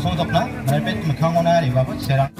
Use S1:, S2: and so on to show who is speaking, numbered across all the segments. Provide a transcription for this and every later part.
S1: 소독나 발베트 강원아 리바고 제랑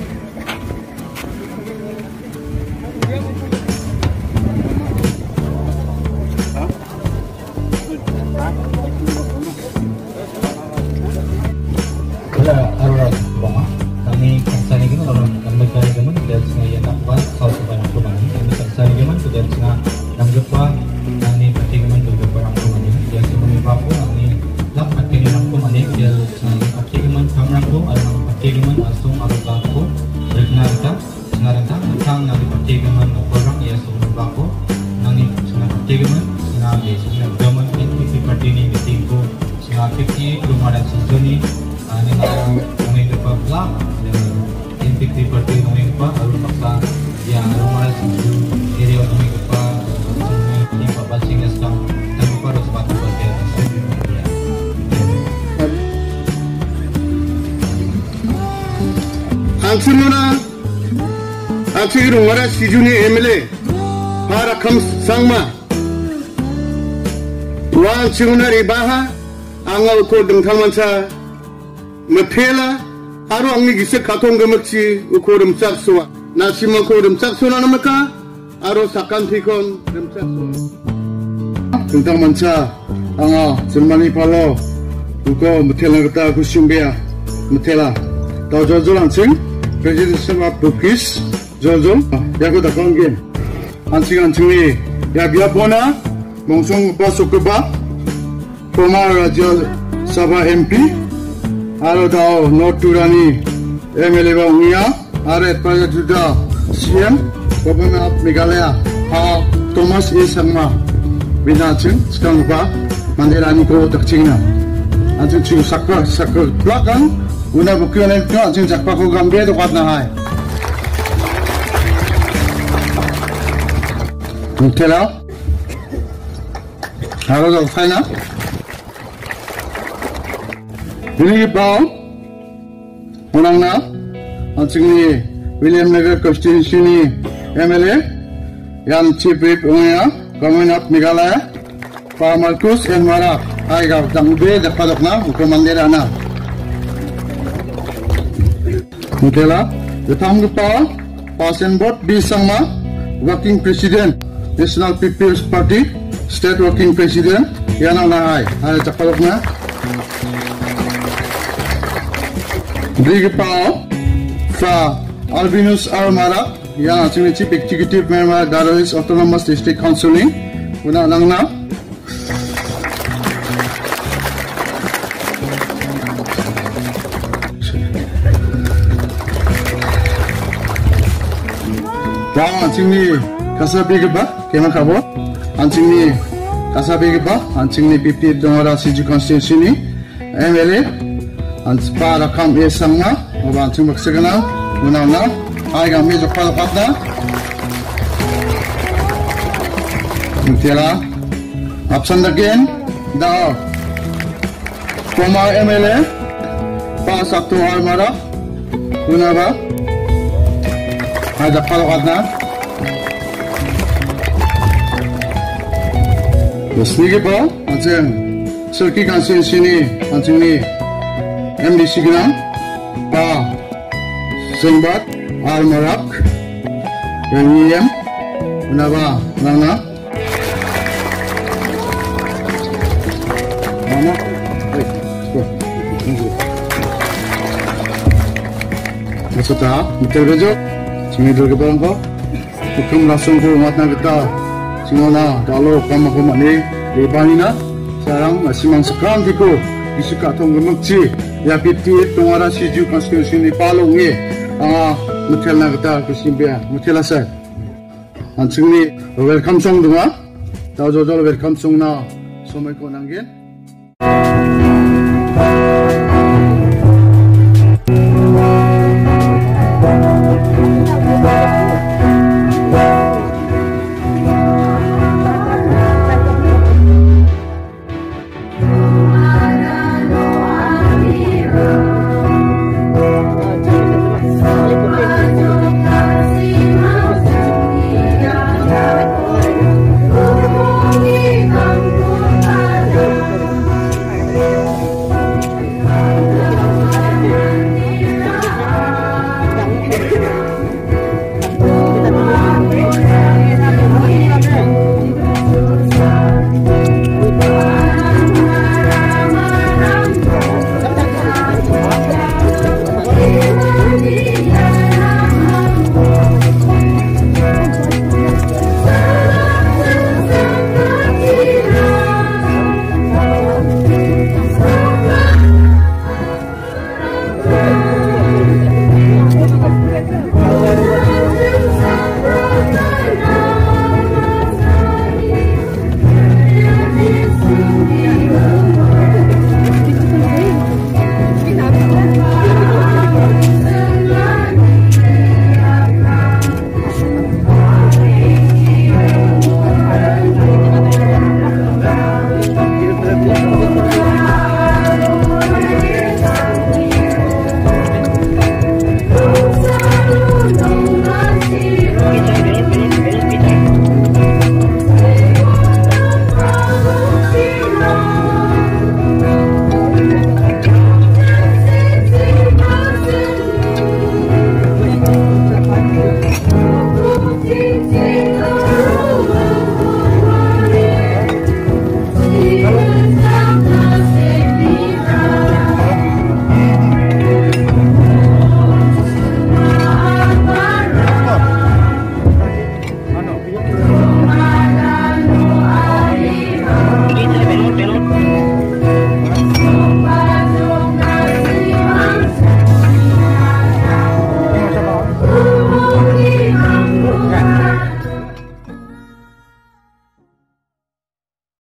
S1: Pa balsing es kang tamu pa ros
S2: Wang chungnari baha angal ko dengthal mansa mepela aru angni gise katong gemakchi ko rumsak suwa nasima ko dum saksuwa na meka aru sakan thikon dum saksuwa dengthal mansa anga jemani palo uko metela gata kusumbia, metela, tau jojo langsing president of bukis jojo ya ko dakong gen ansingan chungi ya biapona bina chung sekarang ba mandirani ko takchingna anjing chung sakpa sakpa plakan una bukian itu anjing sakpa ko gambe to kwat na hai Nutella Halo dong, sana. Ini bau, orang na, anjing William Nagar constituency MLA, yang Chief Whip Ungia, Government of Meghalaya, Pak Markus and Mara, ay gaw, dang ube, dapadok na, uko mandira na. Nutella, datang lupa, Pasen Board Bisangma, Working President, National People's Party, State Working President, yan ang naay. Ano, tsakalok na. Big Pao sa Alvinus R. Yan ang Chief Executive Member Darois Autonomous District Counseling. Una lang na. Jangan sini kasih big ba, ke mana kamu? हांचिंग हांचिंगी पी पीपी दंग सिजी कन्स्टिटी M L A राखाम ए संगा हांचिंग बक्से गोखा option दिन दमा एम एल ए पास आप मारा उना दफ़ा लगा Sneaky po, atin, Sirki Kansin Sini, atin ni MD Signa, Pa, Simbat, Al Marak, yang William, Unaba, Nana, Nana, 그래서 다 밑에 그러죠? 정리들 그런 거 국경 낯선 거 만나겠다 singona dalo kama kama ne lebanina sarang asimang sakram diko isika tonggamak chi ya piti tongara siju constitution ni palo nge a mutel na kata kusimbia mutel asa an chungni welcome song dunga. Ta jo jo welcome song na. Somai ko
S3: nangen